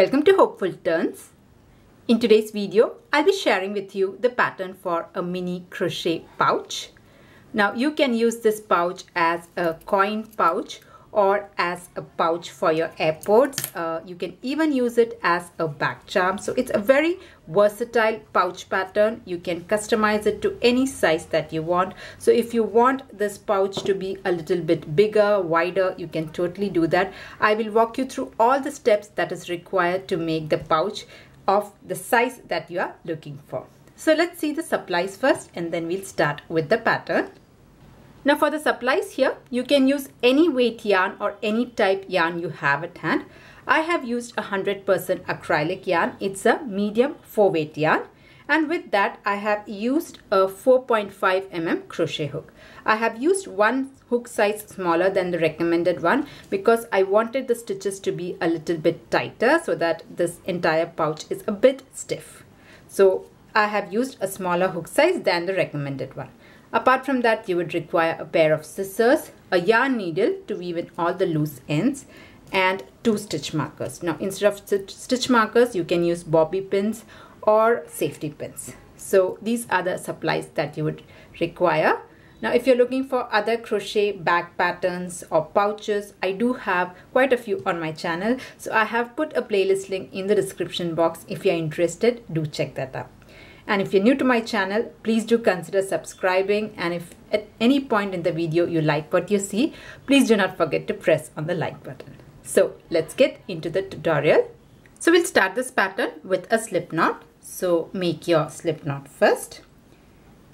welcome to Hopeful Turns. In today's video, I'll be sharing with you the pattern for a mini crochet pouch. Now you can use this pouch as a coin pouch or as a pouch for your AirPods. Uh, you can even use it as a bag charm. So it's a very versatile pouch pattern. You can customize it to any size that you want. So if you want this pouch to be a little bit bigger, wider, you can totally do that. I will walk you through all the steps that is required to make the pouch of the size that you are looking for. So let's see the supplies first and then we'll start with the pattern. Now for the supplies here, you can use any weight yarn or any type yarn you have at hand. I have used a 100% acrylic yarn. It's a medium 4 weight yarn. And with that, I have used a 4.5 mm crochet hook. I have used one hook size smaller than the recommended one because I wanted the stitches to be a little bit tighter so that this entire pouch is a bit stiff. So I have used a smaller hook size than the recommended one. Apart from that, you would require a pair of scissors, a yarn needle to weave in all the loose ends, and two stitch markers. Now, instead of stitch markers, you can use bobby pins or safety pins. So these are the supplies that you would require. Now, if you're looking for other crochet bag patterns or pouches, I do have quite a few on my channel. So I have put a playlist link in the description box. If you're interested, do check that out. And if you're new to my channel, please do consider subscribing. And if at any point in the video you like what you see, please do not forget to press on the like button. So let's get into the tutorial. So we'll start this pattern with a slip knot. So make your slip knot first.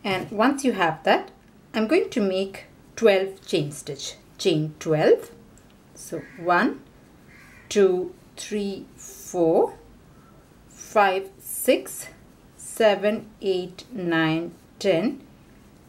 And once you have that, I'm going to make 12 chain stitch. Chain 12. So 1, 2, 3, 4, 5, 6, 7, 8, 9, 10,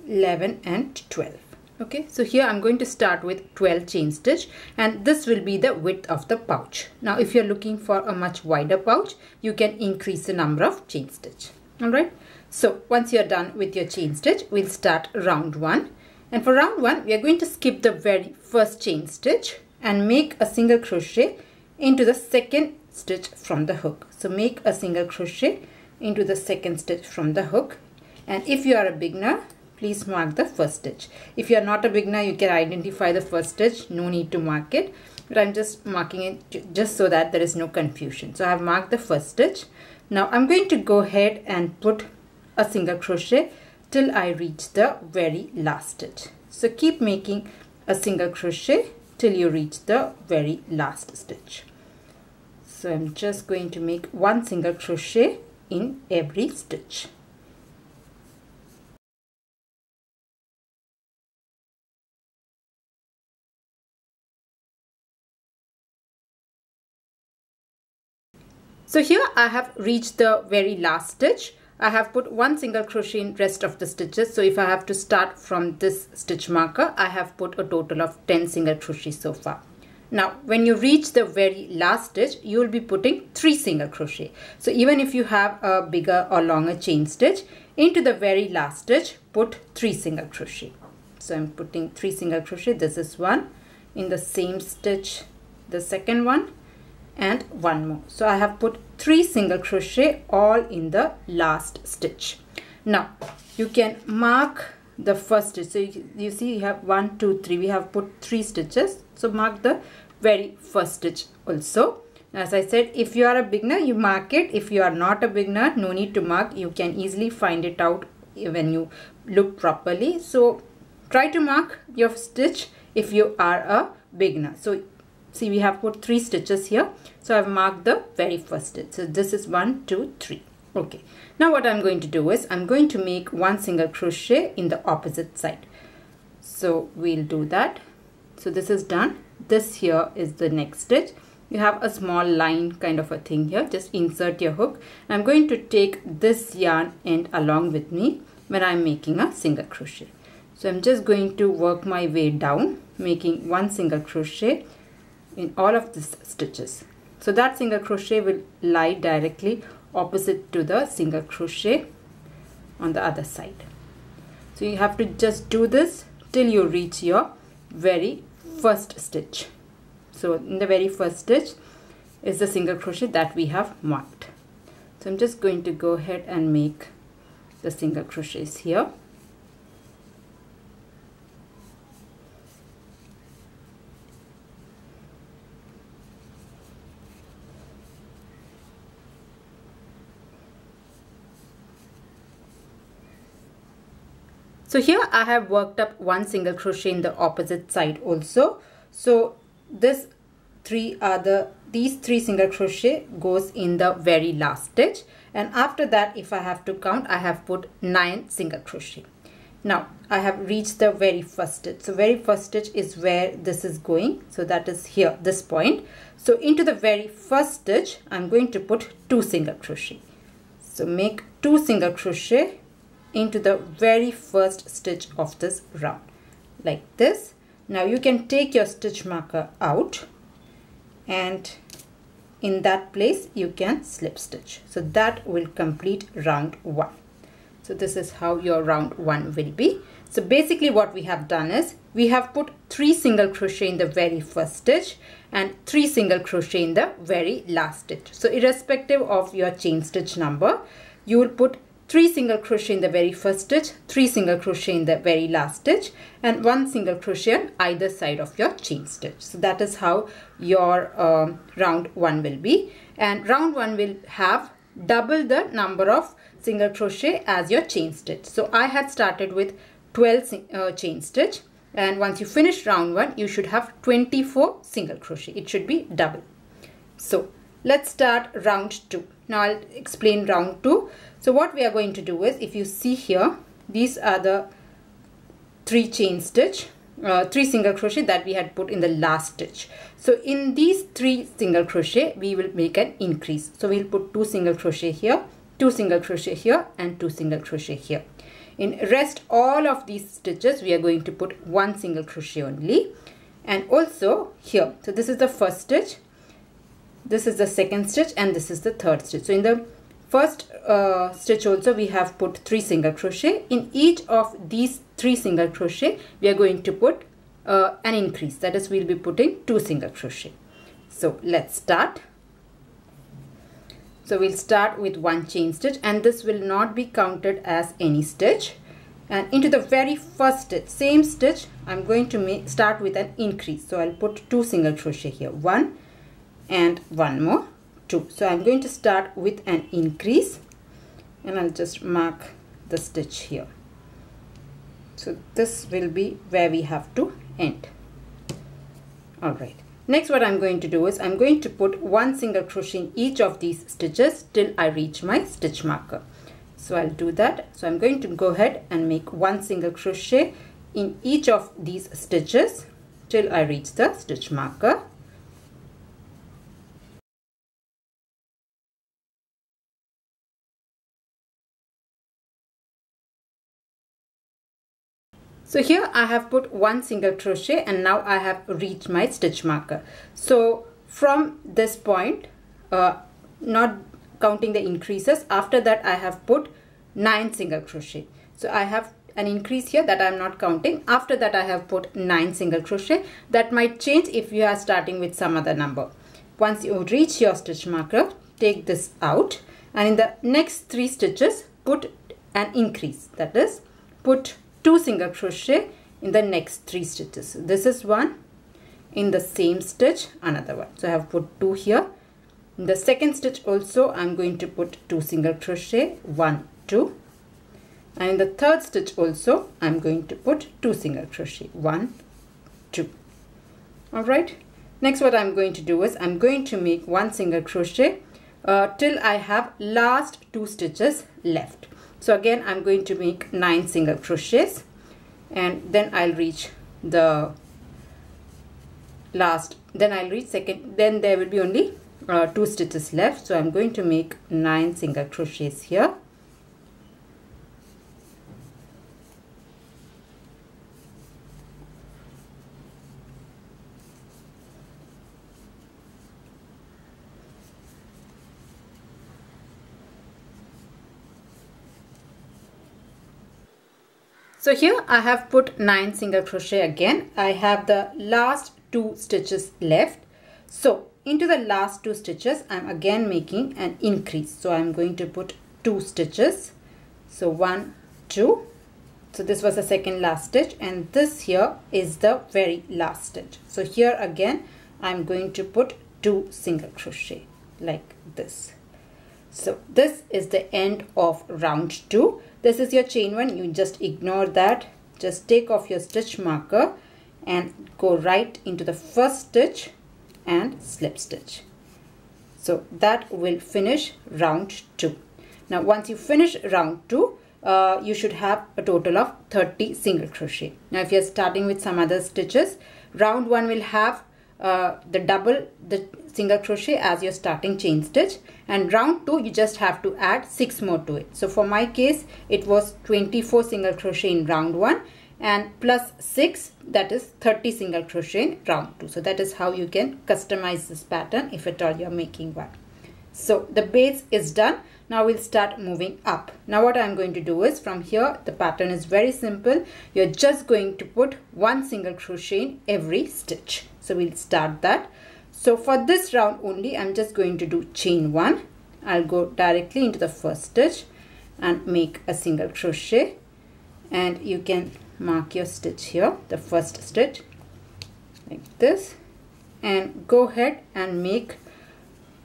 11 and 12. Okay, so here I'm going to start with 12 chain stitch and this will be the width of the pouch. Now if you're looking for a much wider pouch, you can increase the number of chain stitch. Alright, so once you're done with your chain stitch, we'll start round 1. And for round 1, we are going to skip the very first chain stitch and make a single crochet into the second stitch from the hook. So make a single crochet into the second stitch from the hook. And if you are a beginner please mark the first stitch. If you are not a beginner you can identify the first stitch. No need to mark it. But I'm just marking it just so that there is no confusion. So I have marked the first stitch. Now I'm going to go ahead and put a single crochet till I reach the very last stitch. So keep making a single crochet till you reach the very last stitch. So I'm just going to make one single crochet in every stitch. So here I have reached the very last stitch. I have put one single crochet in rest of the stitches. So if I have to start from this stitch marker, I have put a total of 10 single crochet so far. Now, when you reach the very last stitch, you will be putting three single crochet. So even if you have a bigger or longer chain stitch, into the very last stitch, put three single crochet. So I'm putting three single crochet. This is one. In the same stitch, the second one and one more. So I have put three single crochet all in the last stitch. Now, you can mark the first stitch. So you, you see you have one, two, three. We have put three stitches. So mark the very first stitch also. As I said, if you are a beginner, you mark it. If you are not a beginner, no need to mark. You can easily find it out when you look properly. So try to mark your stitch if you are a beginner. So see we have put three stitches here. So I've marked the very first stitch. So this is one, two, three. Okay. Now what I'm going to do is I'm going to make one single crochet in the opposite side. So we'll do that. So this is done. This here is the next stitch. You have a small line kind of a thing here. Just insert your hook. I'm going to take this yarn end along with me when I'm making a single crochet. So I'm just going to work my way down making one single crochet in all of these stitches. So that single crochet will lie directly opposite to the single crochet on the other side. So you have to just do this till you reach your very first stitch. So in the very first stitch is the single crochet that we have marked so I'm just going to go ahead and make the single crochets here So here I have worked up one single crochet in the opposite side also. So this three other these three single crochet goes in the very last stitch and after that if I have to count I have put nine single crochet. Now I have reached the very first stitch. So very first stitch is where this is going. So that is here this point. So into the very first stitch I'm going to put two single crochet. So make two single crochet into the very first stitch of this round. Like this. Now you can take your stitch marker out and in that place you can slip stitch. So that will complete round one. So this is how your round one will be. So basically what we have done is we have put three single crochet in the very first stitch and three single crochet in the very last stitch. So irrespective of your chain stitch number you will put 3 single crochet in the very first stitch, 3 single crochet in the very last stitch and 1 single crochet on either side of your chain stitch. So that is how your uh, round 1 will be and round 1 will have double the number of single crochet as your chain stitch. So I had started with 12 uh, chain stitch and once you finish round 1 you should have 24 single crochet. It should be double. So let's start round 2. Now I'll explain round 2. So what we are going to do is if you see here these are the three chain stitch uh, three single crochet that we had put in the last stitch. So in these three single crochet we will make an increase. So we'll put two single crochet here, two single crochet here and two single crochet here. In rest all of these stitches we are going to put one single crochet only and also here. So this is the first stitch, this is the second stitch and this is the third stitch. So in the first uh, stitch also we have put three single crochet. In each of these three single crochet we are going to put uh, an increase. That is we'll be putting two single crochet. So let's start. So we'll start with one chain stitch and this will not be counted as any stitch. And into the very first stitch same stitch I'm going to start with an increase. So I'll put two single crochet here. One and one more 2 so I'm going to start with an increase and I'll just mark the stitch here. So this will be where we have to end. All right. Next what I'm going to do is I'm going to put one single crochet in each of these stitches till I reach my stitch marker. So I'll do that. So I'm going to go ahead and make one single crochet in each of these stitches till I reach the stitch marker So here I have put one single crochet and now I have reached my stitch marker. So from this point, uh, not counting the increases, after that I have put 9 single crochet. So I have an increase here that I'm not counting. After that I have put 9 single crochet. That might change if you are starting with some other number. Once you reach your stitch marker, take this out and in the next 3 stitches put an increase. That is, put two single crochet in the next three stitches. This is one in the same stitch another one. So i have put two here. In the second stitch also i'm going to put two single crochet one two. And in the third stitch also i'm going to put two single crochet one two. All right. Next what i'm going to do is i'm going to make one single crochet uh, till i have last two stitches left so again I'm going to make nine single crochets and then I'll reach the last then I'll reach second then there will be only uh, two stitches left. So I'm going to make nine single crochets here So here I have put 9 single crochet again. I have the last two stitches left. So into the last two stitches I'm again making an increase. So I'm going to put two stitches. So one two. So this was the second last stitch and this here is the very last stitch. So here again I'm going to put two single crochet like this. So this is the end of round 2 this is your chain one. You just ignore that. Just take off your stitch marker and go right into the first stitch and slip stitch. So that will finish round 2 now once you finish round 2 uh, you should have a total of 30 single crochet. Now if you're starting with some other stitches round 1 will have uh, the double the single crochet as your starting chain stitch. And round 2 you just have to add 6 more to it. So for my case it was 24 single crochet in round 1 and plus 6 that is 30 single crochet in round 2 so that is how you can customize this pattern if at all you're making one. So the base is done now we'll start moving up. Now what i'm going to do is from here the pattern is very simple. You're just going to put one single crochet in every stitch. So we'll start that. So for this round only i'm just going to do chain one. I'll go directly into the first stitch and make a single crochet. And you can mark your stitch here the first stitch like this. And go ahead and make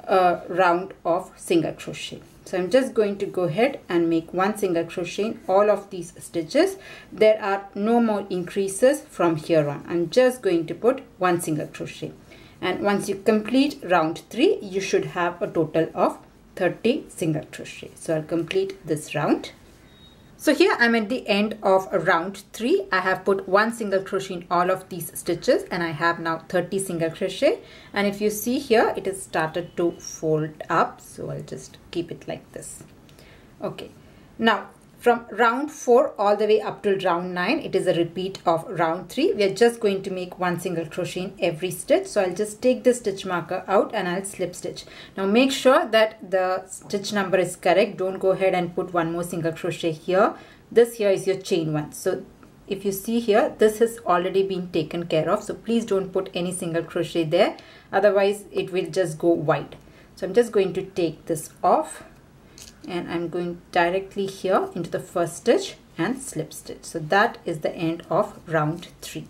a round of single crochet so I'm just going to go ahead and make one single crochet in all of these stitches. There are no more increases from here on. I'm just going to put one single crochet. And once you complete round 3 you should have a total of 30 single crochet so I'll complete this round so here I'm at the end of round 3. I have put one single crochet in all of these stitches and I have now 30 single crochet and if you see here it has started to fold up so I'll just keep it like this. Okay now from round 4 all the way up till round 9 it is a repeat of round 3 we are just going to make one single crochet in every stitch. So I'll just take the stitch marker out and I'll slip stitch. Now make sure that the stitch number is correct. Don't go ahead and put one more single crochet here. This here is your chain one. So if you see here this has already been taken care of. So please don't put any single crochet there. Otherwise it will just go wide. So I'm just going to take this off and I'm going directly here into the first stitch and slip stitch. So that is the end of round 3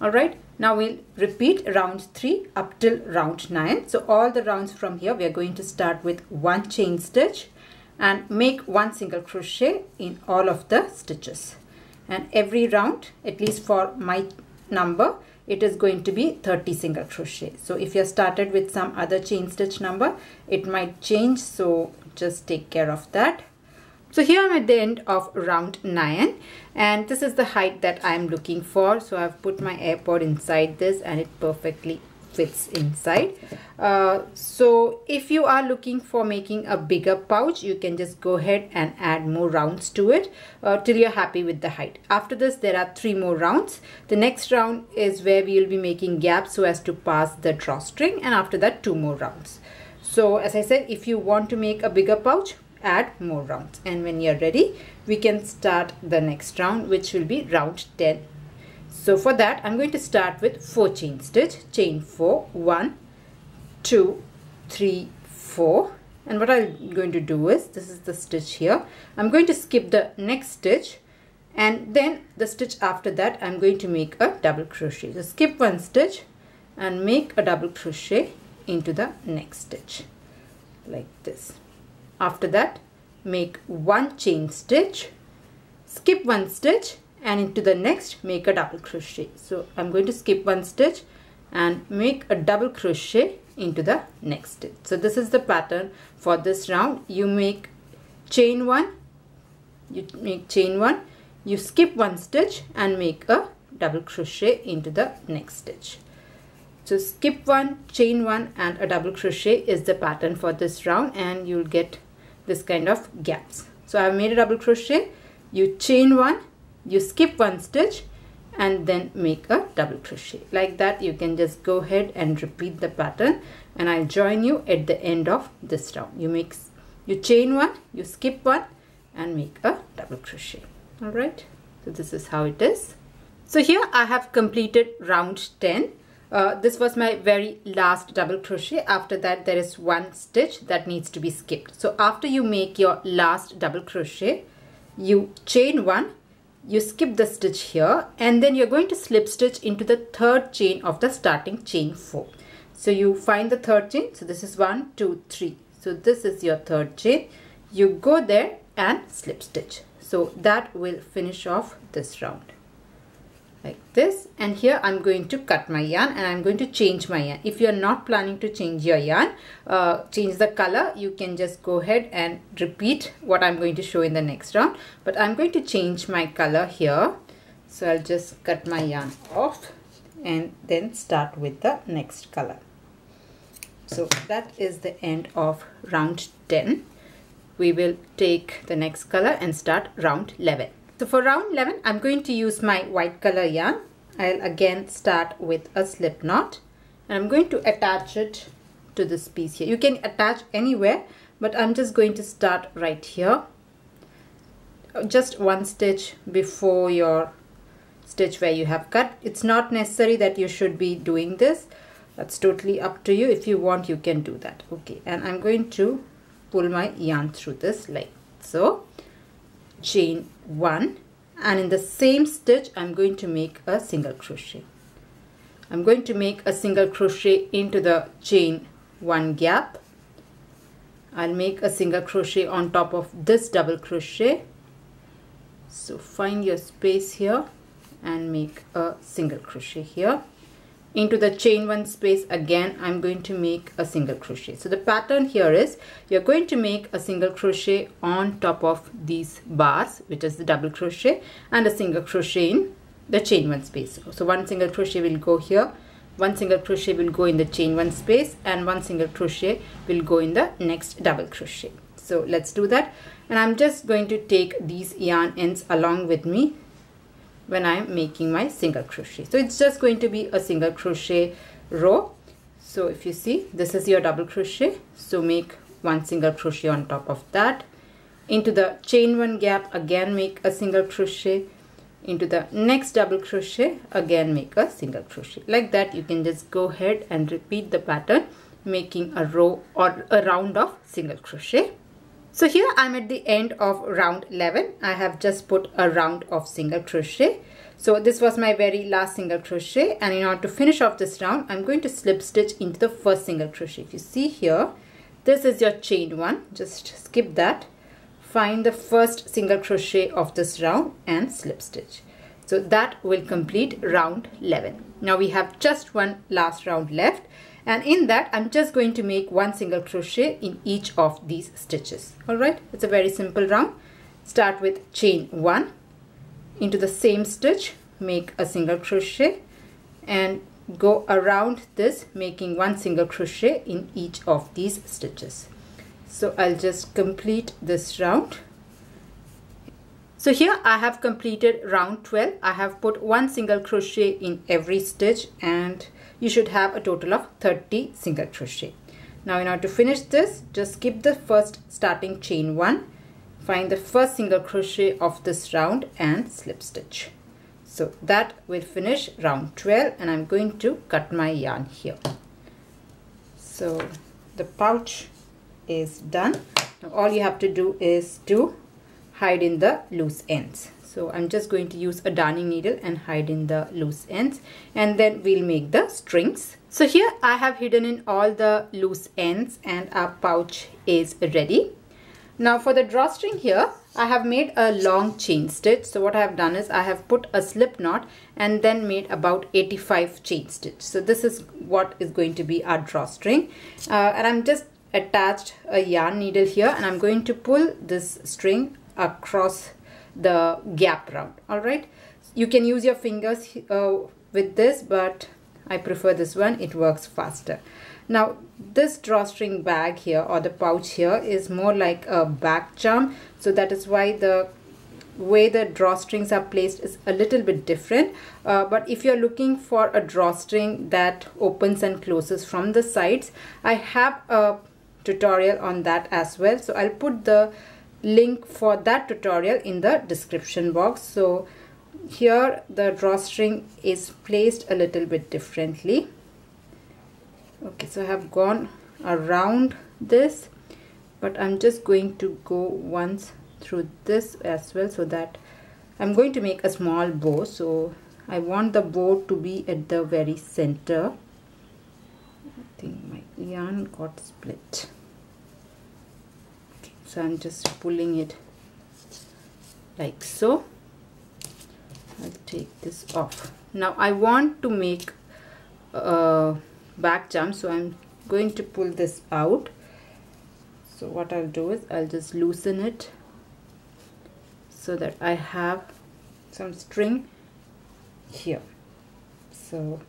alright now we'll repeat round 3 up till round 9 so all the rounds from here we are going to start with one chain stitch and make one single crochet in all of the stitches. And every round at least for my number it is going to be 30 single crochet so if you started with some other chain stitch number it might change so just take care of that. So here I'm at the end of round 9 and this is the height that I'm looking for. So I've put my AirPod inside this and it perfectly fits inside. Uh, so if you are looking for making a bigger pouch, you can just go ahead and add more rounds to it uh, till you're happy with the height. After this, there are three more rounds. The next round is where we will be making gaps so as to pass the drawstring and after that two more rounds. So as I said, if you want to make a bigger pouch, add more rounds. And when you're ready, we can start the next round, which will be round 10. So for that, I'm going to start with 4 chain stitch. Chain 4, 1, 2, 3, 4. And what I'm going to do is, this is the stitch here. I'm going to skip the next stitch and then the stitch after that I'm going to make a double crochet. So skip one stitch and make a double crochet into the next stitch like this after that make one chain stitch skip one stitch and into the next make a double crochet. So I'm going to skip one stitch and make a double crochet into the next stitch. So this is the pattern for this round. You make chain one you make chain one you skip one stitch and make a double crochet into the next stitch. So skip one, chain one and a double crochet is the pattern for this round and you'll get this kind of gaps. So I've made a double crochet, you chain one, you skip one stitch and then make a double crochet. Like that you can just go ahead and repeat the pattern and I'll join you at the end of this round. You make you chain one, you skip one and make a double crochet. Alright, so this is how it is. So here I have completed round 10 uh, this was my very last double crochet after that there is one stitch that needs to be skipped so after you make your last double crochet you chain one you skip the stitch here and then you're going to slip stitch into the third chain of the starting chain four. So you find the third chain. So this is one two three. So this is your third chain. You go there and slip stitch. So that will finish off this round like this and here I'm going to cut my yarn and I'm going to change my yarn. If you're not planning to change your yarn uh, change the color you can just go ahead and repeat what I'm going to show in the next round. But I'm going to change my color here. So I'll just cut my yarn off and then start with the next color. So that is the end of round 10 we will take the next color and start round 11 so for round 11, I'm going to use my white color yarn. I'll again start with a slip knot and I'm going to attach it to this piece here. You can attach anywhere, but I'm just going to start right here. Just one stitch before your stitch where you have cut. It's not necessary that you should be doing this. That's totally up to you. If you want, you can do that. Okay, and I'm going to pull my yarn through this like so chain one and in the same stitch I'm going to make a single crochet. I'm going to make a single crochet into the chain one gap. I'll make a single crochet on top of this double crochet. So find your space here and make a single crochet here into the chain one space again I'm going to make a single crochet. So the pattern here is you're going to make a single crochet on top of these bars which is the double crochet and a single crochet in the chain one space. So one single crochet will go here one single crochet will go in the chain one space and one single crochet will go in the next double crochet. So let's do that. And I'm just going to take these yarn ends along with me when I'm making my single crochet. So it's just going to be a single crochet row. So if you see, this is your double crochet. So make one single crochet on top of that. Into the chain one gap, again make a single crochet. Into the next double crochet, again make a single crochet. Like that, you can just go ahead and repeat the pattern, making a row or a round of single crochet. So here I'm at the end of round 11. I have just put a round of single crochet. So this was my very last single crochet and in order to finish off this round, I'm going to slip stitch into the first single crochet. If you see here, this is your chain one. Just skip that. Find the first single crochet of this round and slip stitch. So that will complete round 11. Now we have just one last round left. And in that I'm just going to make one single crochet in each of these stitches. All right? It's a very simple round. Start with chain one. Into the same stitch make a single crochet. And go around this making one single crochet in each of these stitches. So I'll just complete this round so here I have completed round 12 I have put one single crochet in every stitch and you should have a total of 30 single crochet. Now in order to finish this, just skip the first starting chain one, find the first single crochet of this round and slip stitch. So that will finish round 12 and I'm going to cut my yarn here. So the pouch is done. Now all you have to do is to hide in the loose ends. So I'm just going to use a darning needle and hide in the loose ends. And then we'll make the strings. So here I have hidden in all the loose ends and our pouch is ready. Now for the drawstring here I have made a long chain stitch. So what I have done is I have put a slip knot and then made about 85 chain stitch. So this is what is going to be our drawstring. Uh, and I'm just attached a yarn needle here and I'm going to pull this string across the gap round. All right? You can use your fingers uh, with this but I prefer this one. It works faster. Now this drawstring bag here or the pouch here is more like a bag charm. So that is why the way the drawstrings are placed is a little bit different. Uh, but if you're looking for a drawstring that opens and closes from the sides I have a tutorial on that as well. So I'll put the link for that tutorial in the description box. So here the drawstring is placed a little bit differently. Okay so I have gone around this but I'm just going to go once through this as well so that I'm going to make a small bow. So I want the bow to be at the very center. I think my yarn got split so I'm just pulling it like so. I'll take this off. Now I want to make a bag charm so I'm going to pull this out. So what I'll do is I'll just loosen it so that I have some string here. So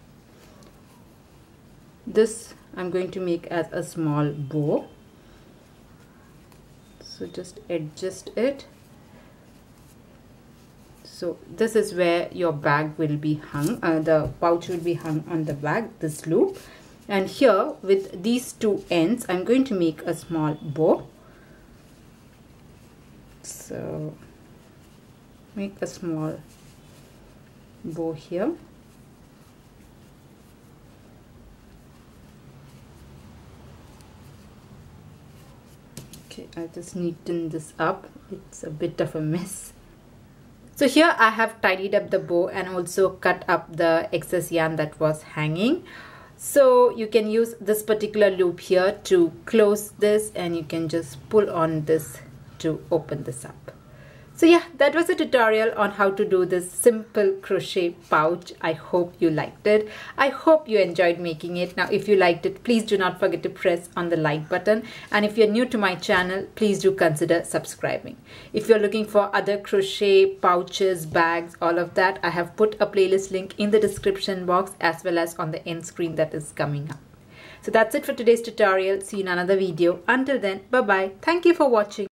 this I'm going to make as a small bow so just adjust it. So this is where your bag will be hung uh, the pouch will be hung on the bag this loop. And here with these two ends I'm going to make a small bow. So make a small bow here okay I just neaten this up. It's a bit of a mess. So here I have tidied up the bow and also cut up the excess yarn that was hanging. So you can use this particular loop here to close this and you can just pull on this to open this up so yeah, that was a tutorial on how to do this simple crochet pouch. I hope you liked it. I hope you enjoyed making it. Now, if you liked it, please do not forget to press on the like button. And if you're new to my channel, please do consider subscribing. If you're looking for other crochet pouches, bags, all of that, I have put a playlist link in the description box as well as on the end screen that is coming up. So that's it for today's tutorial. See you in another video. Until then, bye-bye. Thank you for watching.